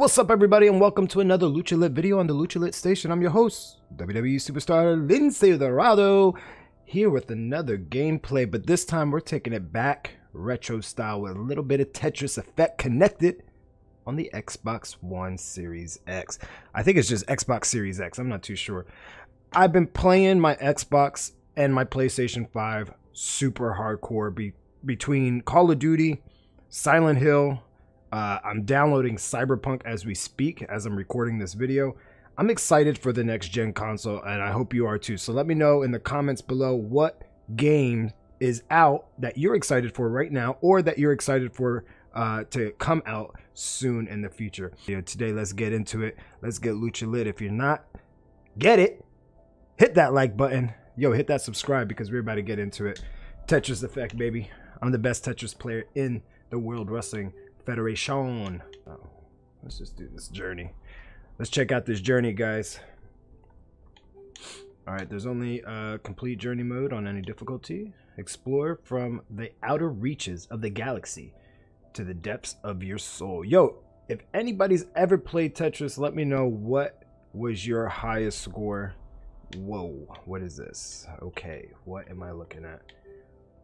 What's up, everybody, and welcome to another Lucha Lit video on the Lucha Lit station. I'm your host, WWE superstar Lince Dorado, here with another gameplay, but this time we're taking it back retro style with a little bit of Tetris effect connected on the Xbox One Series X. I think it's just Xbox Series X, I'm not too sure. I've been playing my Xbox and my PlayStation 5 super hardcore be- between Call of Duty, Silent Hill, uh, I'm downloading Cyberpunk as we speak, as I'm recording this video. I'm excited for the next gen console, and I hope you are too. So let me know in the comments below what game is out that you're excited for right now, or that you're excited for uh, to come out soon in the future. You know, today, let's get into it. Let's get Lucha Lit. If you're not, get it. Hit that like button. Yo, hit that subscribe because we're about to get into it. Tetris Effect, baby. I'm the best Tetris player in the World Wrestling Federation. Oh, let's just do this journey. Let's check out this journey, guys. All right, there's only a complete journey mode on any difficulty. Explore from the outer reaches of the galaxy to the depths of your soul. Yo, if anybody's ever played Tetris, let me know what was your highest score. Whoa, what is this? Okay, what am I looking at?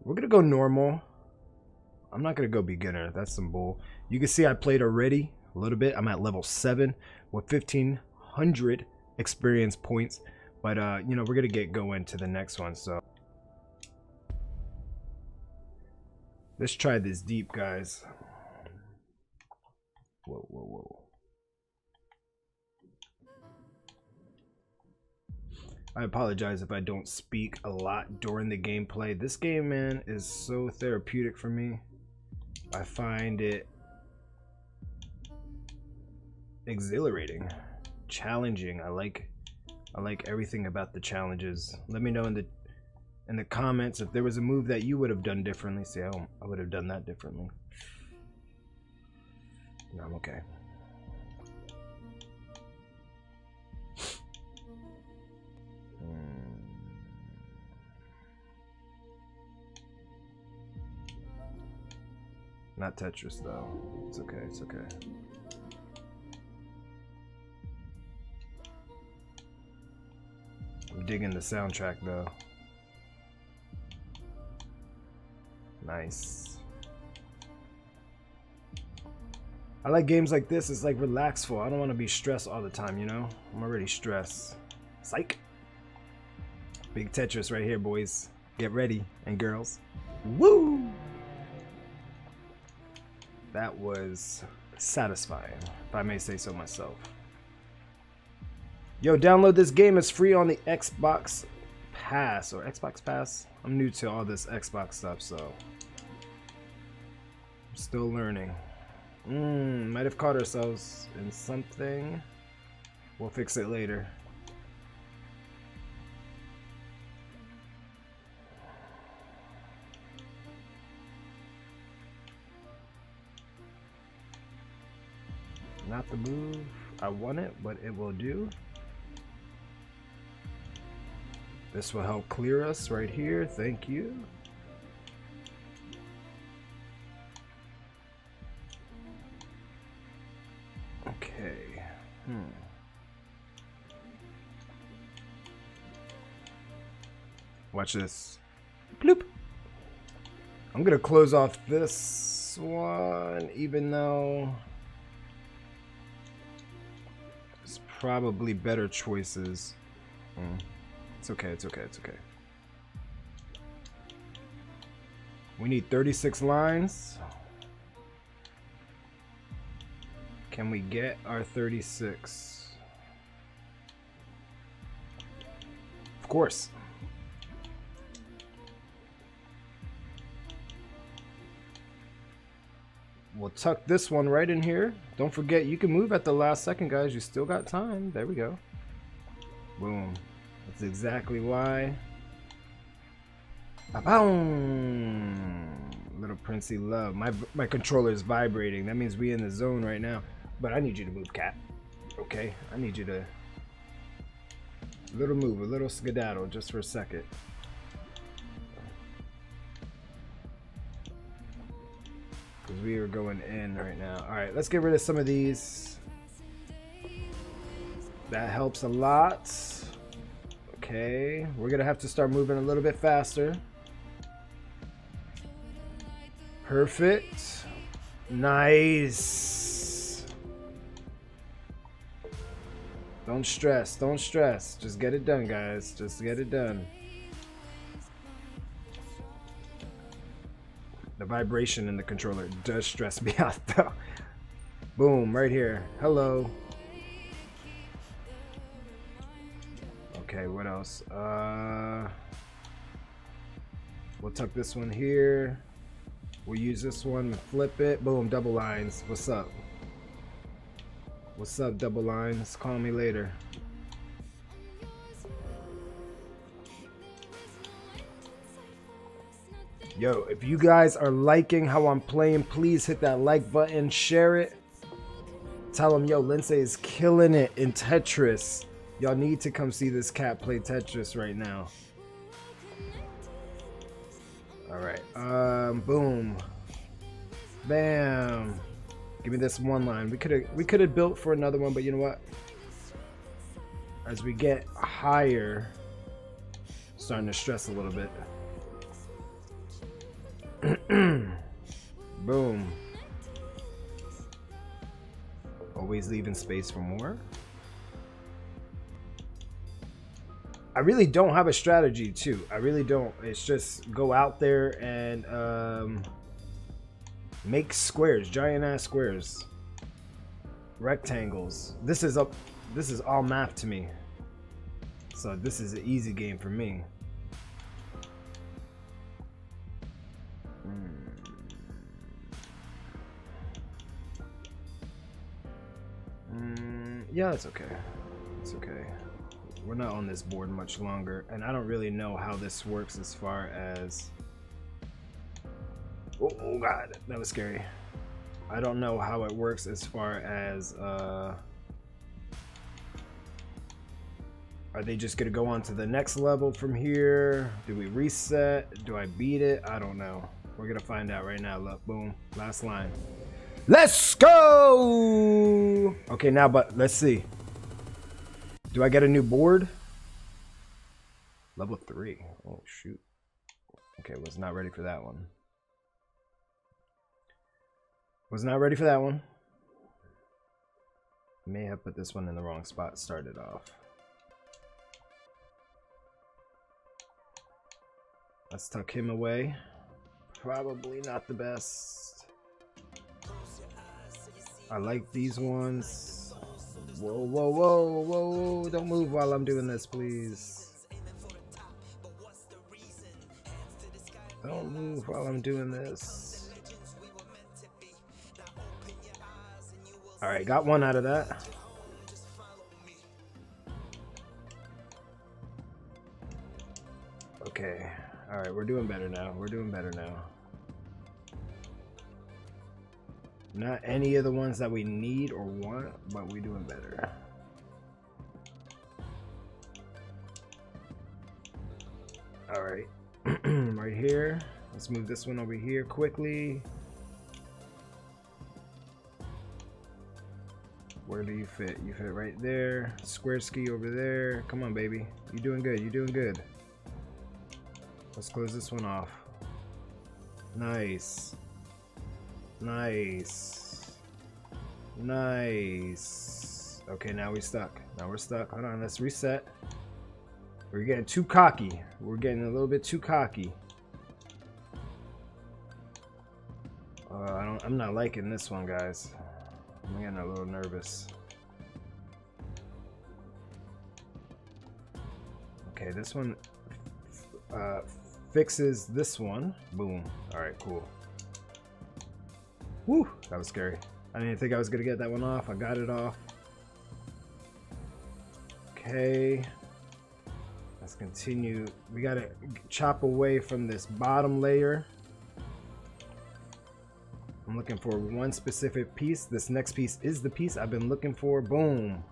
We're gonna go normal. I'm not going to go beginner. That's some bull. You can see I played already a little bit. I'm at level 7 with 1,500 experience points. But, uh, you know, we're going to get going to the next one. So let's try this deep, guys. Whoa, whoa, whoa. I apologize if I don't speak a lot during the gameplay. This game, man, is so therapeutic for me. I find it exhilarating, challenging. I like I like everything about the challenges. Let me know in the in the comments if there was a move that you would have done differently. See, I, I would have done that differently. No, I'm okay. Not Tetris though. It's okay, it's okay. I'm digging the soundtrack though. Nice. I like games like this. It's like relaxful. I don't want to be stressed all the time, you know? I'm already stressed. Psych. Big Tetris right here, boys. Get ready, and girls. Woo! That was satisfying, if I may say so myself. Yo, download this game. It's free on the Xbox Pass or Xbox Pass. I'm new to all this Xbox stuff, so I'm still learning. Mmm, might have caught ourselves in something. We'll fix it later. Not the move I want it, but it will do. This will help clear us right here. Thank you. Okay. Hmm. Watch this. Bloop. I'm going to close off this one, even though probably better choices. Mm. It's okay, it's okay, it's okay. We need 36 lines. Can we get our 36? Of course. We'll tuck this one right in here. Don't forget, you can move at the last second, guys. You still got time. There we go. Boom. That's exactly why. Boom. Little Princey Love. My my controller is vibrating. That means we in the zone right now. But I need you to move, cat. Okay? I need you to... A little move, a little skedaddle just for a second. Because we are going in right now. Alright, let's get rid of some of these. That helps a lot. Okay, we're gonna have to start moving a little bit faster. Perfect. Nice. Don't stress, don't stress. Just get it done, guys. Just get it done. The vibration in the controller does stress me out though. Boom, right here. Hello. Okay, what else? Uh, we'll tuck this one here. We'll use this one, flip it. Boom, double lines. What's up? What's up, double lines? Call me later. Yo, if you guys are liking how I'm playing, please hit that like button, share it. Tell them, yo, Lince is killing it in Tetris. Y'all need to come see this cat play Tetris right now. Alright, um, boom. Bam. Give me this one line. We could have we could have built for another one, but you know what? As we get higher, starting to stress a little bit. Boom. Always leaving space for more. I really don't have a strategy too. I really don't. It's just go out there and um, make squares, giant ass squares, rectangles. This is up. This is all math to me. So this is an easy game for me. Mm, yeah, it's okay. It's okay. We're not on this board much longer, and I don't really know how this works as far as... Oh, oh god, that was scary. I don't know how it works as far as... Uh... Are they just gonna go on to the next level from here? Do we reset? Do I beat it? I don't know. We're gonna find out right now. Look, boom, last line. Let's go! Okay, now, but let's see. Do I get a new board? Level three. Oh, shoot. Okay, was not ready for that one. Was not ready for that one. May have put this one in the wrong spot, started off. Let's tuck him away. Probably not the best. I like these ones. Whoa, whoa, whoa, whoa, whoa. don't move while I'm doing this, please. Don't move while I'm doing this. Alright, got one out of that. Okay. Alright, we're doing better now. We're doing better now. Not any of the ones that we need or want, but we're doing better. Alright. right here. Let's move this one over here quickly. Where do you fit? You fit right there. Square ski over there. Come on, baby. You're doing good. You're doing good. Let's close this one off. Nice. Nice. Nice. Okay, now we're stuck. Now we're stuck. Hold on, let's reset. We're getting too cocky. We're getting a little bit too cocky. Uh, I don't, I'm not liking this one, guys. I'm getting a little nervous. Okay, this one uh, fixes this one. Boom. All right, cool. Woo, that was scary. I didn't think I was gonna get that one off. I got it off. Okay. Let's continue. We gotta chop away from this bottom layer. I'm looking for one specific piece. This next piece is the piece I've been looking for. Boom.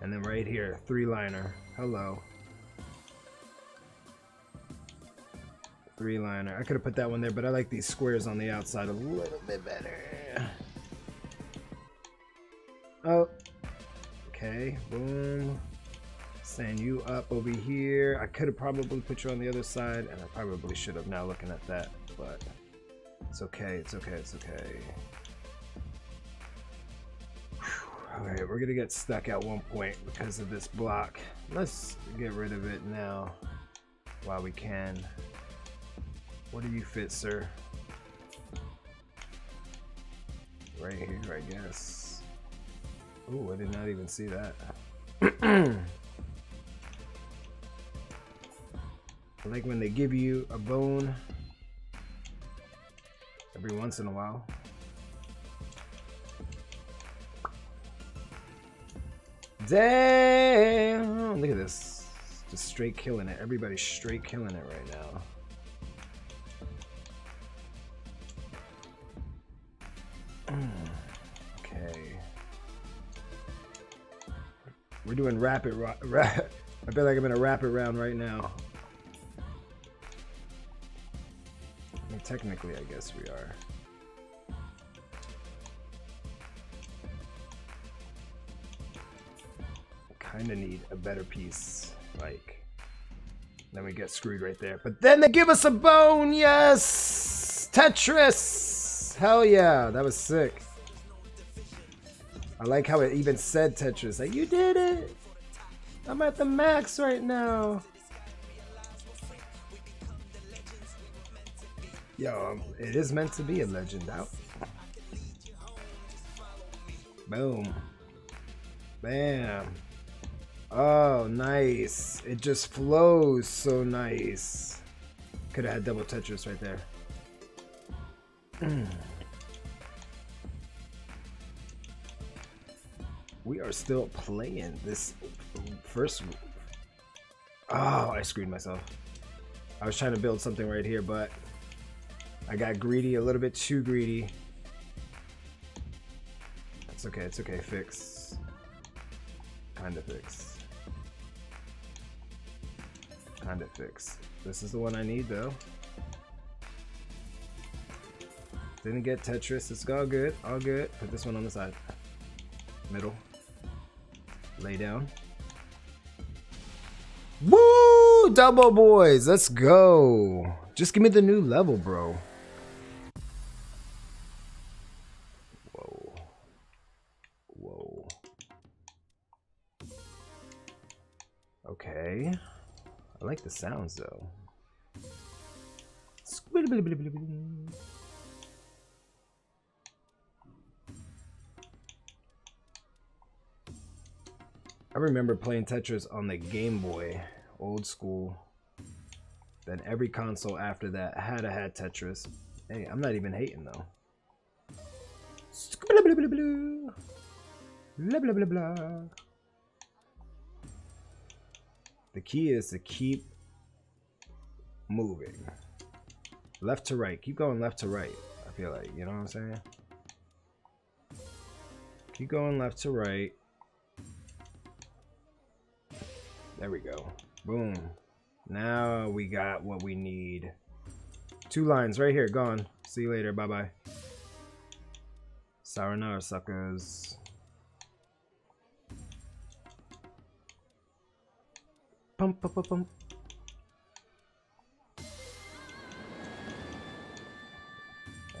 And then right here, three liner. Hello. Three liner. I could have put that one there, but I like these squares on the outside a little bit better. Oh. Okay, boom. Send you up over here. I could have probably put you on the other side, and I probably should have now looking at that, but it's okay, it's okay, it's okay. Alright, we're gonna get stuck at one point because of this block. Let's get rid of it now while we can. What do you fit, sir? Right here, I guess. Oh, I did not even see that. Like when they give you a bone every once in a while. Damn! Look at this. Just straight killing it. Everybody's straight killing it right now. Doing rapid ra I feel like I'm in a rapid round right now. I mean, technically, I guess we are. Kind of need a better piece, like. Then we get screwed right there. But then they give us a bone, yes! Tetris! Hell yeah, that was sick. I like how it even said Tetris. Like, you did it! I'm at the max right now. Yo, um, it is meant to be a legend out. Boom. Bam. Oh, nice. It just flows so nice. Could have had double Tetris right there. we are still playing this first. Oh, I screwed myself. I was trying to build something right here, but I got greedy, a little bit too greedy. It's okay, it's okay, fix. Kinda fix. Kinda fix. This is the one I need though. Didn't get Tetris, it's all good, all good. Put this one on the side. Middle. Lay down. Woo! Double boys, let's go. Just give me the new level, bro. Whoa. Whoa. Okay. I like the sounds though. I remember playing Tetris on the Game Boy, old school. Then every console after that had a had Tetris. Hey, I'm not even hating though. Blah blah blah blah. Blah blah blah blah. The key is to keep moving. Left to right. Keep going left to right. I feel like, you know what I'm saying? Keep going left to right. There we go. Boom. Now we got what we need. Two lines right here. Gone. See you later. Bye-bye. Sayonara, suckers. Pump, pump, pump, pump. Yeah,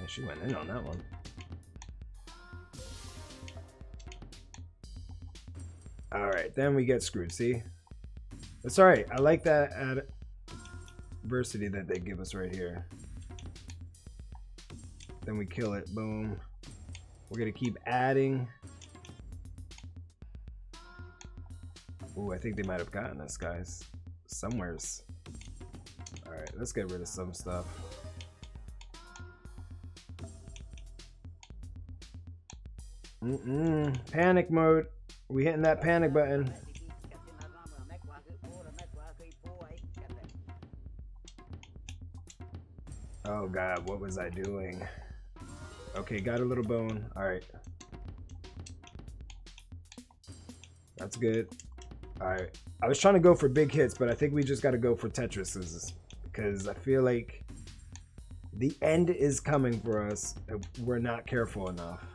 uh, she went in on that one. Alright, then we get screwed, see? It's alright. I like that adversity that they give us right here. Then we kill it. Boom. We're going to keep adding. Ooh, I think they might have gotten us, guys. Somewheres. Alright, let's get rid of some stuff. Mm-mm. Panic mode. We hitting that panic button. Oh god, what was I doing? Okay, got a little bone. Alright. That's good. Alright. I was trying to go for big hits, but I think we just got to go for Tetrises. Because I feel like the end is coming for us if we're not careful enough.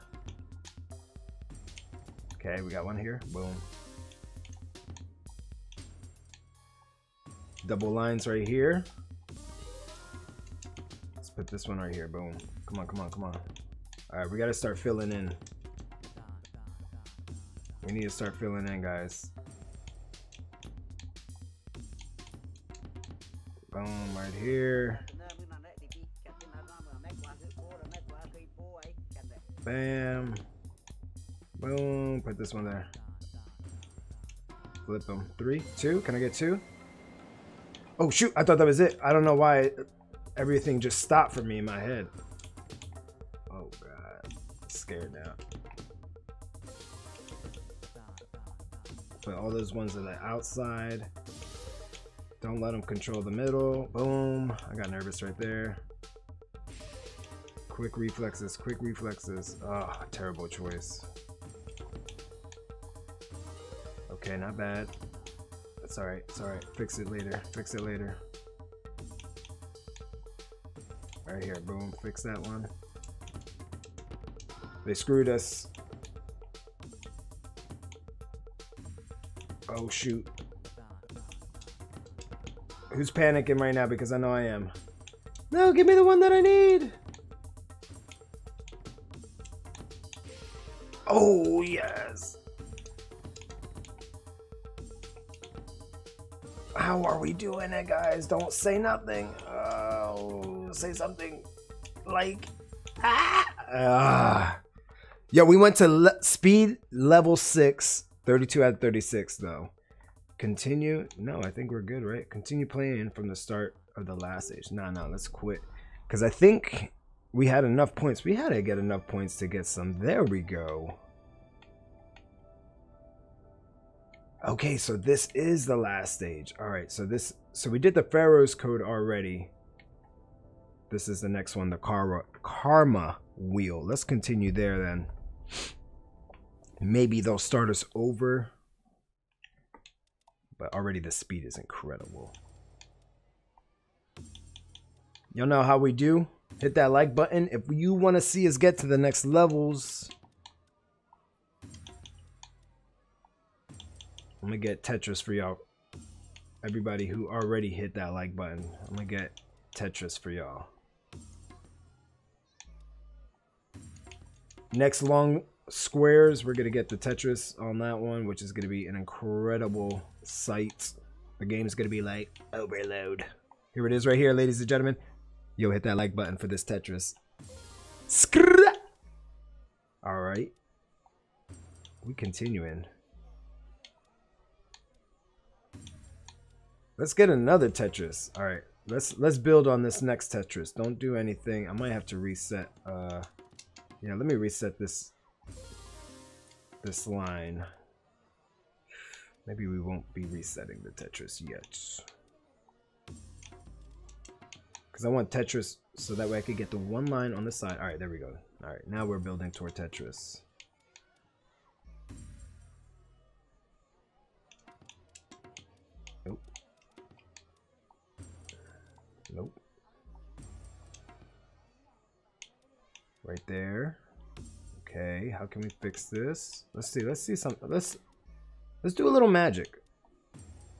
Okay, we got one here. Boom. Double lines right here. Put this one right here. Boom. Come on, come on, come on. All right, we got to start filling in. We need to start filling in, guys. Boom, right here. Bam. Boom. Put this one there. Flip them. Three, two. Can I get two? Oh, shoot. I thought that was it. I don't know why everything just stopped for me in my head. Oh, God. I'm scared now. Put all those ones on the outside. Don't let them control the middle. Boom. I got nervous right there. Quick reflexes, quick reflexes. Oh, terrible choice. Okay, not bad. That's alright, it's alright. Fix it later, fix it later. Right here, boom, fix that one. They screwed us. Oh shoot. Who's panicking right now because I know I am. No, give me the one that I need. Oh, yes. How are we doing it, guys? Don't say nothing. Uh, Oh, say something like ah. ah. Yeah, we went to le speed level 6, 32 out of 36 though. Continue. No, I think we're good, right? Continue playing from the start of the last stage. No, no, let's quit. Because I think we had enough points. We had to get enough points to get some. There we go. Okay, so this is the last stage. All right, so this, so we did the Pharaoh's Code already. This is the next one, the Karma, Karma Wheel. Let's continue there then. Maybe they'll start us over. But already the speed is incredible. Y'all know how we do? Hit that like button if you want to see us get to the next levels. I'm gonna get Tetris for y'all. Everybody who already hit that like button, I'm gonna get Tetris for y'all. Next long squares, we're gonna get the Tetris on that one, which is gonna be an incredible sight. The game's gonna be like overload. Here it is right here, ladies and gentlemen. Yo, hit that like button for this Tetris. Alright. We continuing. Let's get another Tetris. All right, let's let's build on this next Tetris. Don't do anything. I might have to reset. Uh, yeah, let me reset this this line. Maybe we won't be resetting the Tetris yet. Because I want Tetris so that way I could get the one line on the side. All right, there we go. All right, now we're building toward Tetris. Nope. Right there. Okay, how can we fix this? Let's see, let's see something. Let's let's do a little magic.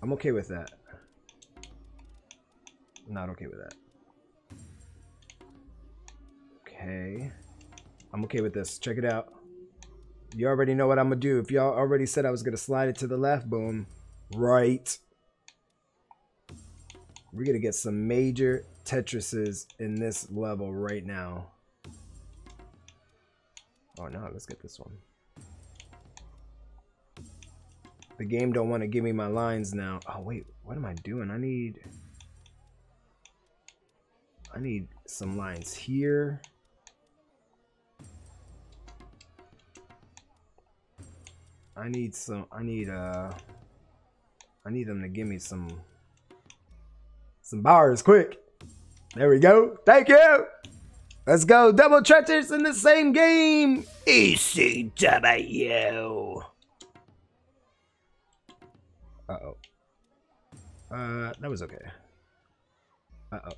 I'm okay with that. Not okay with that. Okay. I'm okay with this. Check it out. You already know what I'm gonna do. If y'all already said I was gonna slide it to the left, boom. Right. We're to get some major Tetrises in this level right now. Oh, no, let's get this one. The game don't want to give me my lines now. Oh, wait, what am I doing? I need... I need some lines here. I need some, I need, uh, I need them to give me some some bars quick. There we go. Thank you. Let's go. Double treacherous in the same game. ECW. Uh-oh. Uh, that was okay. Uh-oh.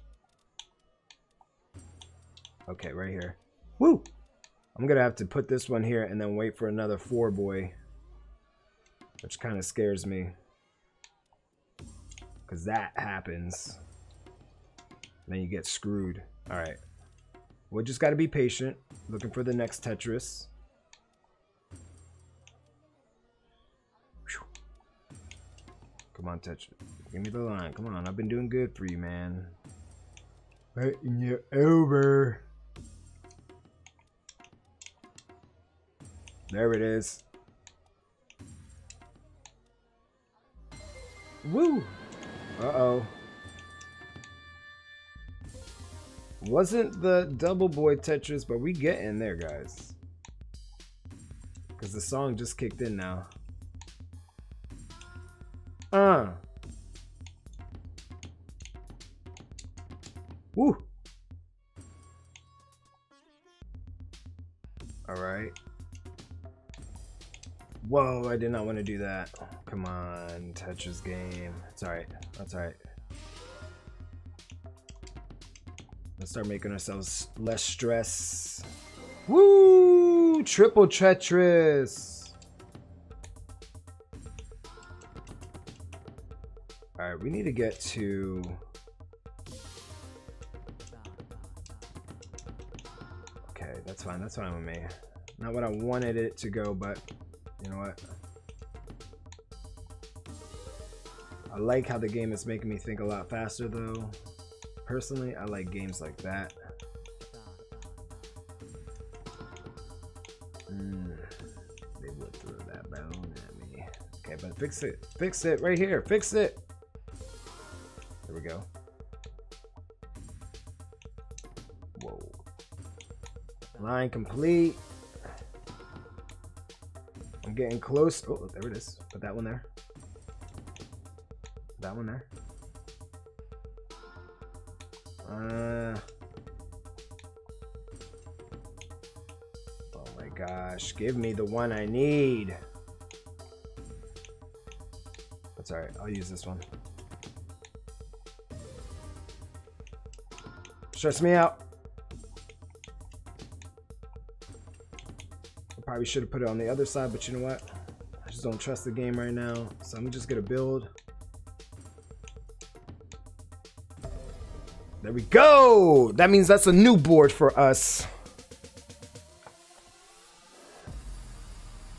Okay, right here. Woo! I'm gonna have to put this one here and then wait for another four boy. Which kind of scares me. Because that happens. Then you get screwed. Alright. We just got to be patient. Looking for the next Tetris. Come on, Tetris. Give me the line. Come on. I've been doing good for you, man. Right in your over. There it is. Woo! Uh-oh. Wasn't the double boy Tetris, but we get in there, guys. Because the song just kicked in now. Uh. Woo! Alright. Whoa, I did not want to do that. Come on, Tetris game. It's alright. That's alright. Start making ourselves less stress. Woo! Triple Tetris! Alright, we need to get to... Okay, that's fine. That's fine with me. Not what I wanted it to go, but you know what? I like how the game is making me think a lot faster though. Personally, I like games like that. Mm, they would throw that bone at me. Okay, but fix it. Fix it right here. Fix it. There we go. Whoa. Line complete. I'm getting close. Oh, there it is. Put that one there. That one there. Gosh. Give me the one I need. That's alright. I'll use this one. Stress me out. Probably should have put it on the other side, but you know what? I just don't trust the game right now. So I'm just gonna build. There we go! That means that's a new board for us.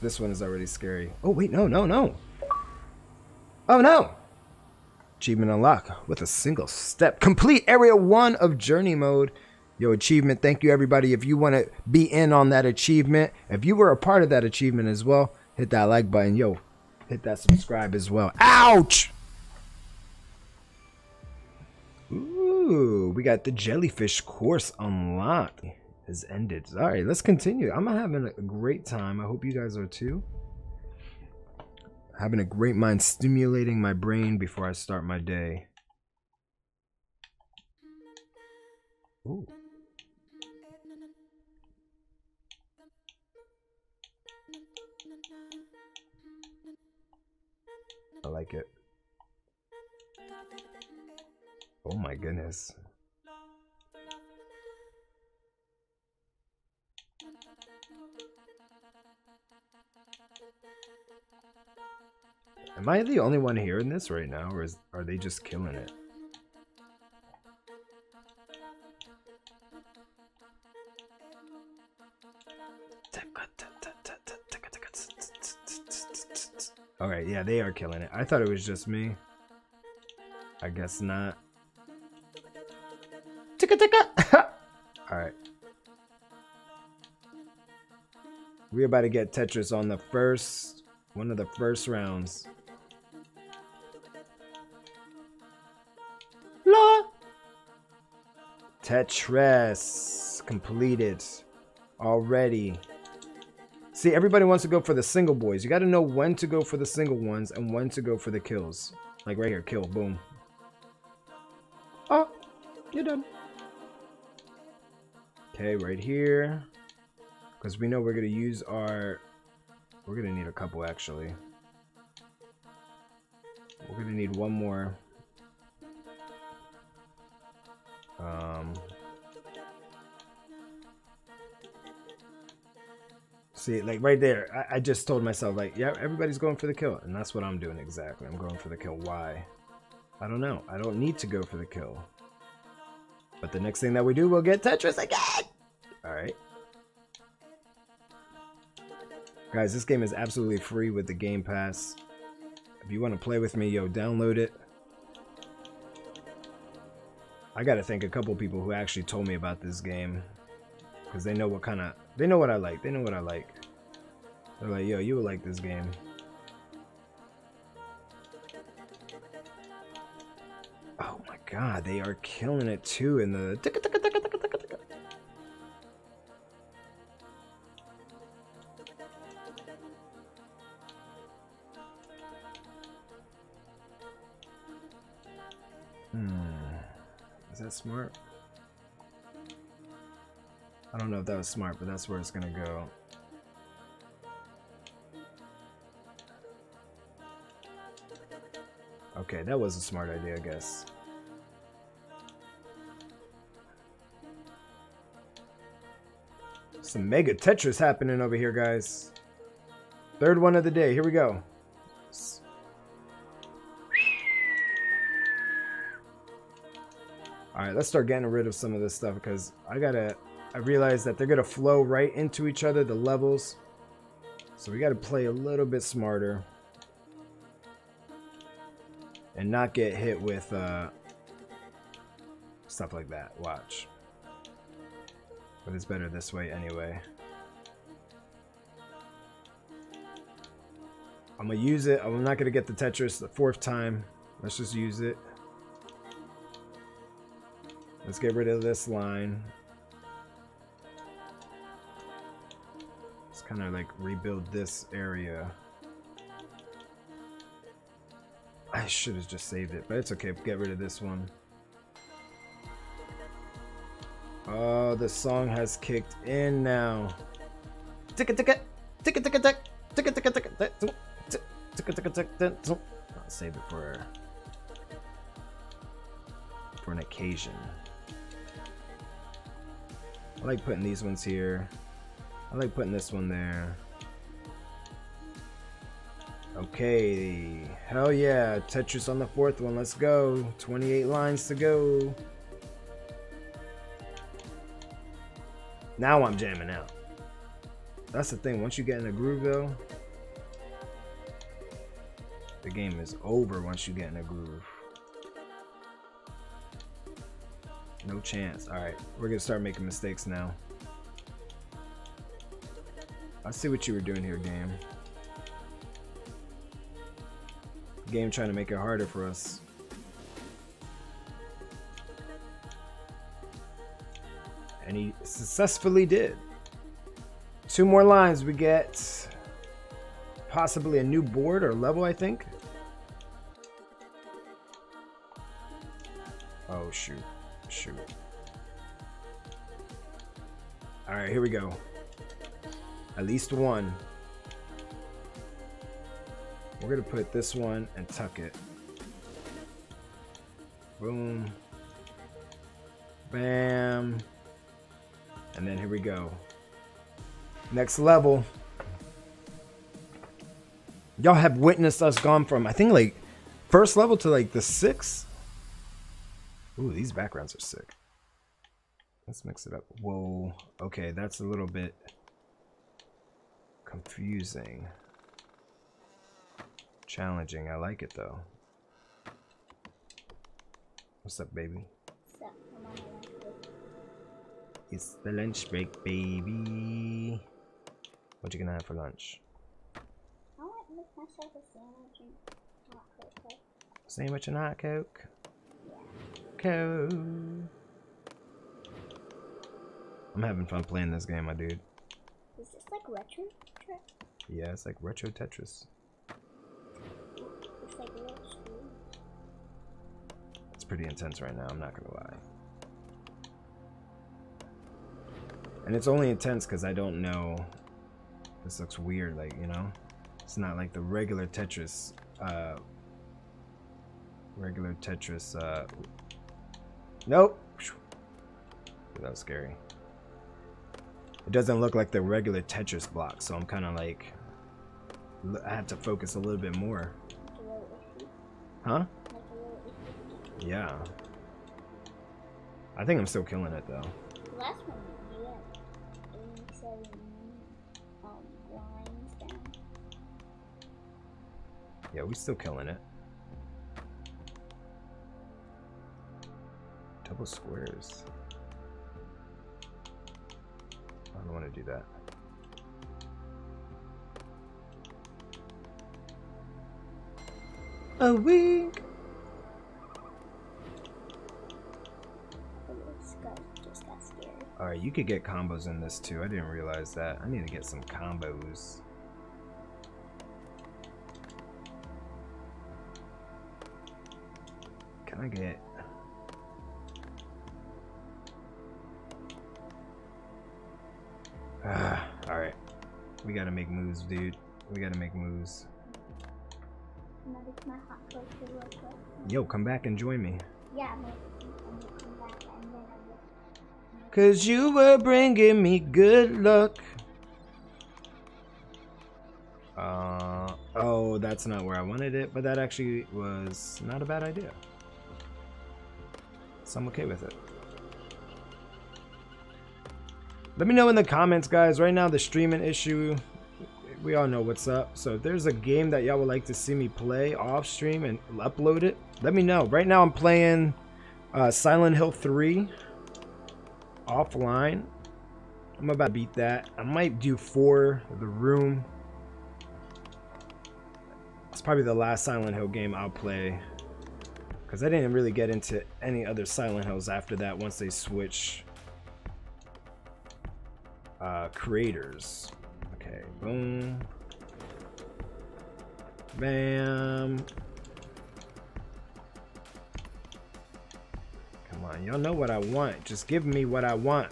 This one is already scary. Oh, wait, no, no, no. Oh, no! Achievement unlock with a single step. Complete area one of journey mode. Yo, achievement. Thank you, everybody. If you want to be in on that achievement, if you were a part of that achievement as well, hit that like button. Yo, hit that subscribe as well. Ouch! Ooh, we got the jellyfish course unlocked. Has ended. All right, let's continue. I'm having a great time. I hope you guys are too. Having a great mind stimulating my brain before I start my day. Ooh. I like it. Oh my goodness. Am I the only one hearing this right now, or is, are they just killing it? Alright, yeah, they are killing it. I thought it was just me. I guess not. Alright. We're about to get Tetris on the first, one of the first rounds. Tetris completed already. See, everybody wants to go for the single boys. You got to know when to go for the single ones and when to go for the kills. Like right here, kill, boom. Oh, you're done. Okay, right here. Because we know we're going to use our... We're going to need a couple, actually. We're going to need one more. Um, See, like right there, I, I, just told myself, like, yeah, everybody's going for the kill. And that's what I'm doing exactly. I'm going for the kill. Why? I don't know. I don't need to go for the kill. But the next thing that we do, we'll get Tetris again! Alright. Guys, this game is absolutely free with the Game Pass. If you want to play with me, yo, download it. I gotta thank a couple people who actually told me about this game. Because they know what kind of... They know what I like. They know what I like. They're like, yo, you would like this game. Oh my god, they are killing it too in the... smart? I don't know if that was smart, but that's where it's gonna go. Okay, that was a smart idea, I guess. Some mega Tetris happening over here, guys. Third one of the day. Here we go. Alright, let's start getting rid of some of this stuff because I gotta... I realize that they're gonna flow right into each other, the levels. So we gotta play a little bit smarter. And not get hit with uh, stuff like that. Watch. But it's better this way anyway. I'm gonna use it. I'm not gonna get the Tetris the fourth time. Let's just use it. Let's get rid of this line. Let's kind of like rebuild this area. I should have just saved it, but it's okay. Get rid of this one. Oh, the song has kicked in now. I'll save it for for an occasion. I like putting these ones here. I like putting this one there. Okay, hell yeah, Tetris on the fourth one, let's go. 28 lines to go. Now I'm jamming out. That's the thing, once you get in the groove though, the game is over once you get in a groove. No chance. Alright, we're gonna start making mistakes now. I see what you were doing here, game. Game trying to make it harder for us. And he successfully did. Two more lines, we get possibly a new board or level, I think. At least one. We're gonna put this one and tuck it. Boom. Bam. And then here we go. Next level. Y'all have witnessed us gone from, I think, like, first level to, like, the sixth Ooh, these backgrounds are sick. Let's mix it up. Whoa. Okay, that's a little bit confusing. Challenging. I like it though. What's up, baby? It's the lunch break, baby. What you gonna have for lunch? I want to make myself a sandwich and hot cocoa. Sandwich and hot coke? I'm having fun playing this game, my dude. Is this like retro? Yeah, it's like retro Tetris. It's like It's pretty intense right now, I'm not gonna lie. And it's only intense because I don't know. This looks weird, like, you know? It's not like the regular Tetris, uh, regular Tetris, uh, Nope. That was scary. It doesn't look like the regular Tetris block, so I'm kind of like... I have to focus a little bit more. Huh? Yeah. I think I'm still killing it though. Last one, you had 87 um, lines down. Yeah, we're still killing it. Double squares. I don't want to do that. A week. But this guy just got scared. Alright, you could get combos in this too. I didn't realize that. I need to get some combos. Can I get... We gotta make moves, dude. We gotta make moves. Now it's my hot choice to look at. Yo, come back and join me. Yeah, I'm gonna, I'm gonna come back and then I'm gonna. Cause you were bringing me good luck. Uh, oh, that's not where I wanted it, but that actually was not a bad idea. So I'm okay with it. Let me know in the comments, guys. Right now, the streaming issue, we all know what's up. So if there's a game that y'all would like to see me play off stream and upload it, let me know. Right now, I'm playing uh, Silent Hill 3 offline. I'm about to beat that. I might do 4, The Room. It's probably the last Silent Hill game I'll play. Because I didn't really get into any other Silent Hills after that once they switch uh, creators. Okay, boom. Bam. Come on, y'all know what I want. Just give me what I want.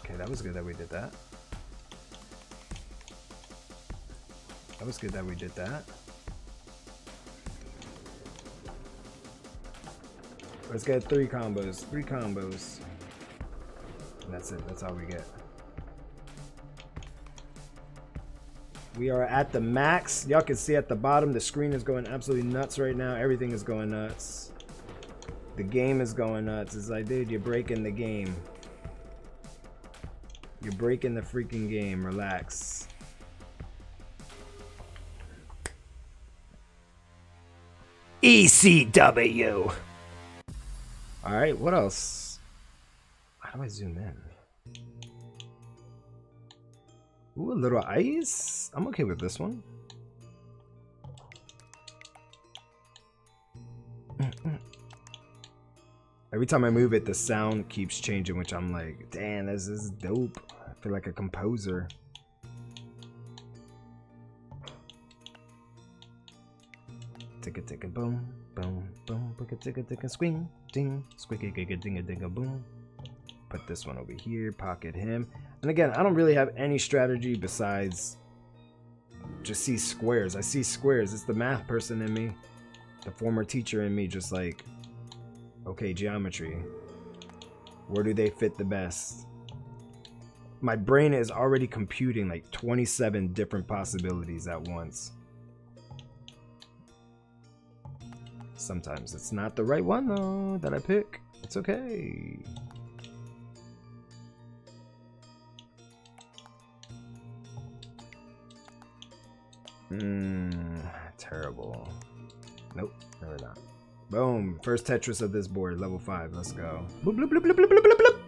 Okay, that was good that we did that. That was good that we did that. Let's get three combos. Three combos. And that's it. That's all we get. We are at the max. Y'all can see at the bottom, the screen is going absolutely nuts right now. Everything is going nuts. The game is going nuts. It's like, dude, you're breaking the game. You're breaking the freaking game. Relax. ECW. All right, what else? How do I zoom in? Ooh, a little ice. I'm okay with this one. Every time I move it, the sound keeps changing, which I'm like, damn, this is dope. I feel like a composer. Ticka ticka boom, boom, boom, ticka ticka ticka swing, ding, squicky gigga dinga dinga boom. Put this one over here, pocket him. And again, I don't really have any strategy besides just see squares. I see squares. It's the math person in me, the former teacher in me, just like, okay, geometry. Where do they fit the best? My brain is already computing like 27 different possibilities at once. Sometimes it's not the right one though that I pick. It's okay. Mmm, terrible. Nope, never not. Boom, first Tetris of this board, level 5, let's go. Bloop, bloop, bloop, bloop, bloop, bloop, bloop.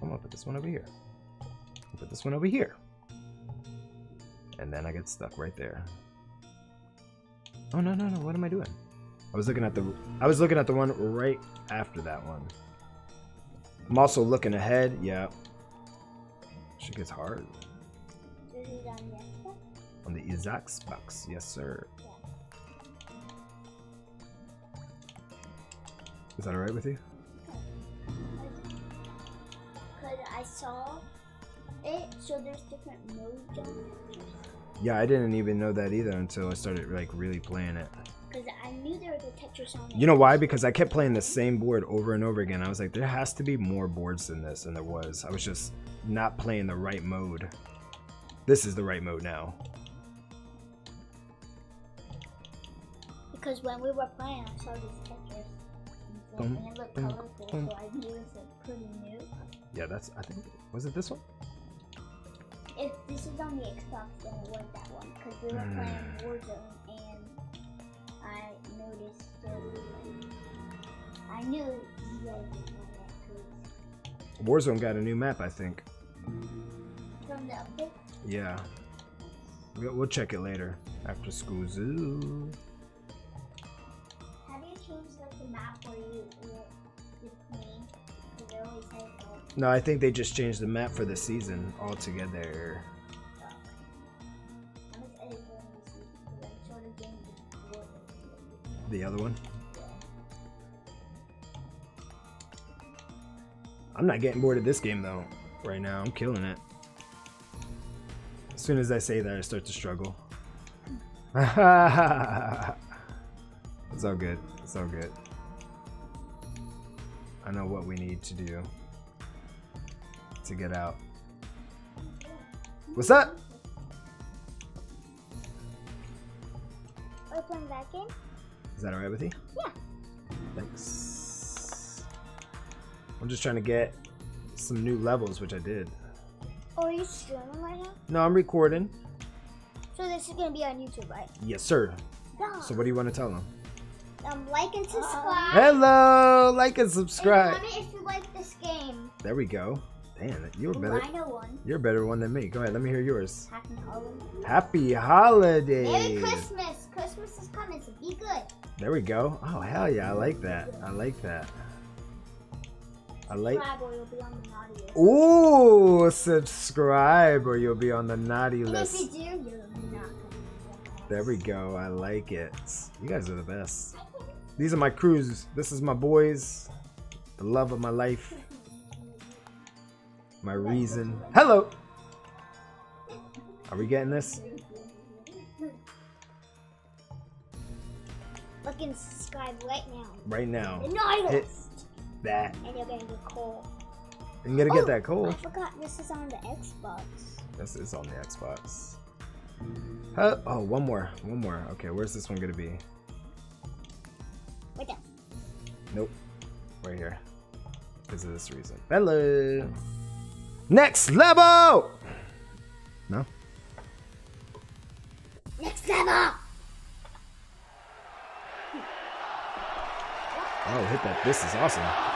I'm gonna put this one over here. Put this one over here. And then I get stuck right there. Oh no no no! What am I doing? I was looking at the I was looking at the one right after that one. I'm also looking ahead. Yeah. She gets hard on the Xbox? on the Isaac's box. Yes, sir. Is that alright with you? Because I saw it, so there's different modes on it. Yeah, I didn't even know that either until I started like really playing it. Because I knew there was a Tetris on it. You know why? Because I kept playing the same board over and over again. I was like, there has to be more boards than this, and there was. I was just not playing the right mode. This is the right mode now. Because when we were playing, I saw these pictures. And it looked colorful, so I knew it was like pretty new. Yeah, that's I think was it this one? If this is on the Xbox, then it was that one. Because we were Hmm. playing Warzone, and I noticed it. I knew you guys would play that 'cause Warzone got a new map, I think. from the update. Yeah. We'll, we'll check it later after school zoo. Have you changed like the map where you where No, I think they just changed the map for the season altogether. The other one. I'm not getting bored of this game though. Right now, I'm killing it. As soon as I say that, I start to struggle. it's all good. It's all good. I know what we need to do to get out. What's up? Playing that game? Is that alright with you? Yeah. Thanks. I'm just trying to get some new levels, which I did. Oh, are you streaming right now? No, I'm recording. So this is gonna be on YouTube, right? Yes, sir. Yeah. So what do you want to tell them? um, like and subscribe. Hello, like and And subscribe. comment if you like this game. There we go. Damn, you're Ooh, better. I know one. You're a better one than me. Go ahead, let me hear yours. Happy Halloween. Happy holidays. Merry Christmas. Christmas is coming, so be good. There we go. Oh hell yeah, I like that. I like that. I like. Subscribe or you'll be on the naughty list. Ooh, subscribe or you'll be on the naughty And if list. you do, you're not be There we go. I like it. You guys are the best. These are my crews. This is my boys. The love of my life. My reason. Hello. Are we getting this? Look and subscribe right now. Right now. The naughty Hit that. And you're gonna get coal. You gotta Oh, get that I cold. forgot this is on the Xbox. This is on the Xbox. Huh? Oh, one more. One more. Okay, where's this one gonna be? Right there. Nope. Right here. Because of this reason. Hello. Next level! No? Next level! Oh, hit that. This is awesome.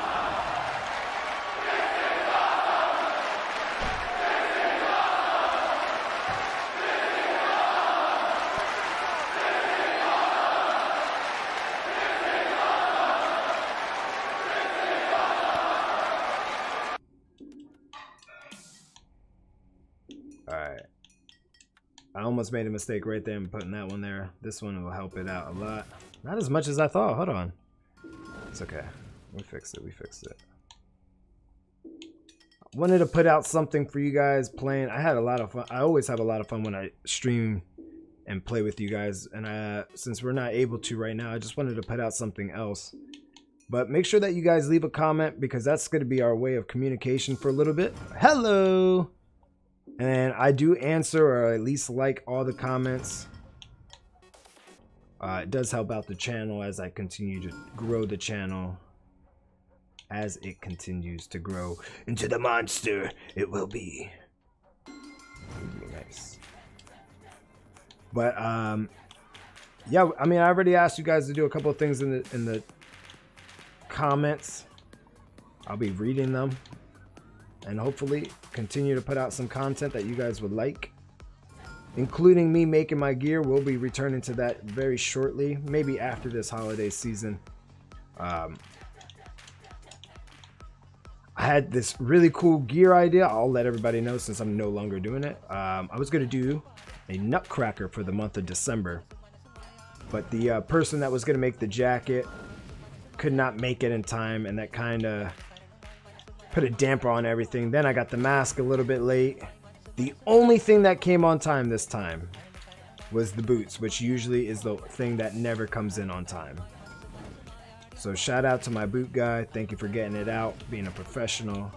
Almost made a mistake right there and putting that one there. This one will help it out a lot. Not as much as I thought. Hold on. It's okay. We fixed it. We fixed it. Wanted to put out something for you guys playing. I had a lot of fun. I always have a lot of fun when I stream and play with you guys. And uh, since we're not able to right now, I just wanted to put out something else. But make sure that you guys leave a comment because that's going to be our way of communication for a little bit. Hello! And I do answer or at least like all the comments. Uh, it does help out the channel as I continue to grow the channel. As it continues to grow into the monster it will be. Nice. But um, yeah. I mean, I already asked you guys to do a couple of things in the in the comments. I'll be reading them and hopefully continue to put out some content that you guys would like. Including me making my gear. We'll be returning to that very shortly. Maybe after this holiday season. Um, i had this really cool gear idea. I'll let everybody know since i'm no longer doing it. Um, i was going to do a nutcracker for the month of december. But the uh, person that was going to make the jacket could not make it in time and that kind of put a damper on everything. Then I got the mask a little bit late. The only thing that came on time this time was the boots, which usually is the thing that never comes in on time. So shout out to my boot guy. Thank you for getting it out, being a professional.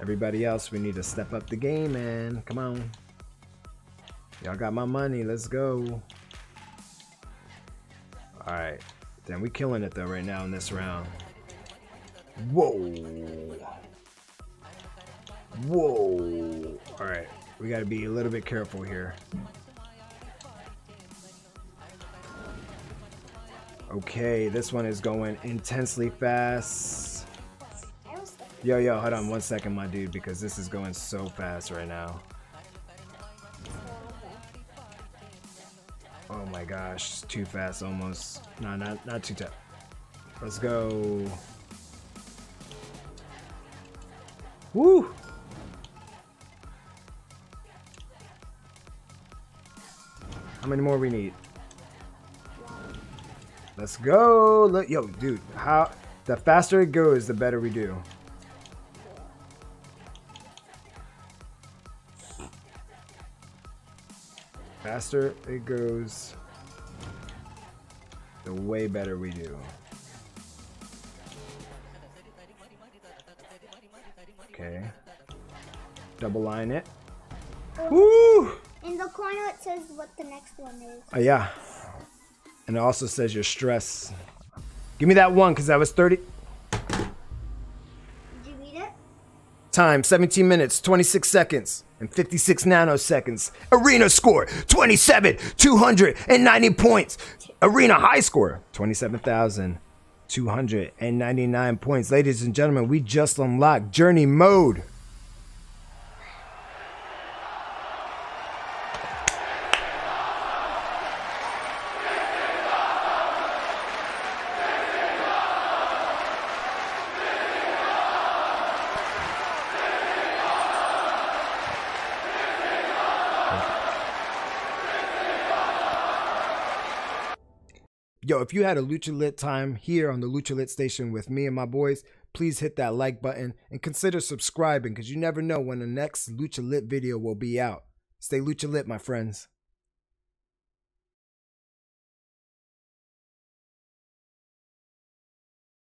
Everybody else, we need to step up the game, man. Come on. Y'all got my money. Let's go. All right. Damn, we killing it though right now in this round. Whoa. Whoa. All right. We got to be a little bit careful here. Okay, this one is going intensely fast. Yo, yo, hold on one second, my dude, because this is going so fast right now. Oh my gosh, too fast almost. No, not not too tough. Let's go. Woo! How many more we need? Let's go. Look, yo, dude, how the faster it goes, the better we do. Faster it goes, the way better we do. Okay. Double line it. Woo! In the corner it says what the next one is. Oh, yeah. And it also says your stress. Give me that one because that was 30. Did you read it? Time 17 minutes, 26 seconds, and 56 nanoseconds. Arena score 27, 290 points. Arena high score 27,299 points. Ladies and gentlemen, we just unlocked Journey Mode. If you had a Lucha Lit time here on the Lucha Lit station with me and my boys, please hit that like button and consider subscribing because you never know when the next Lucha Lit video will be out. Stay Lucha Lit, my friends.